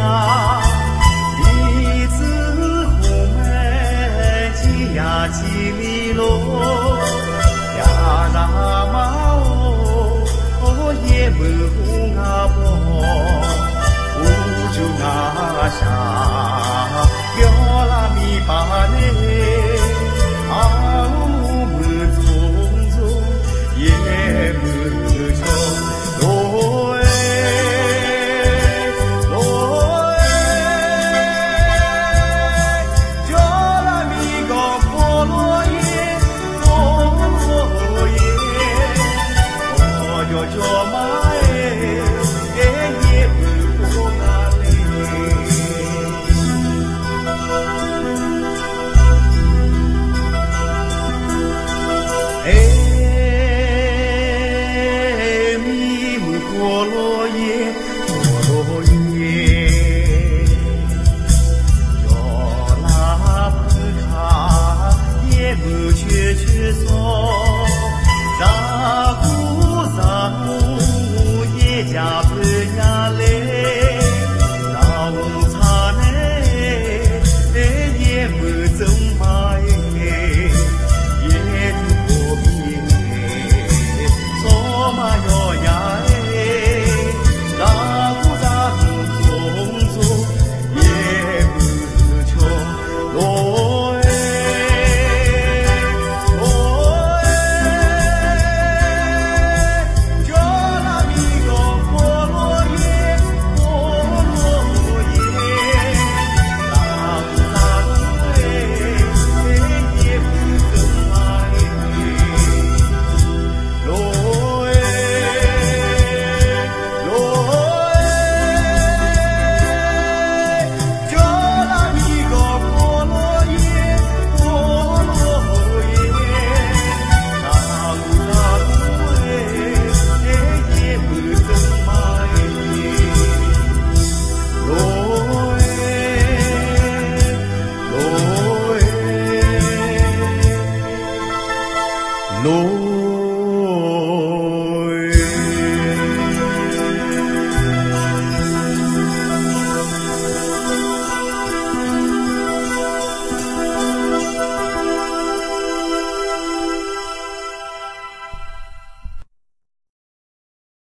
呀，鼻子红哎，鸡呀鸡里喽，呀啦嘛哦，哦也不红啊不，乌就那啥，表啦咪巴呢，啊我们种种也不愁。陀螺路。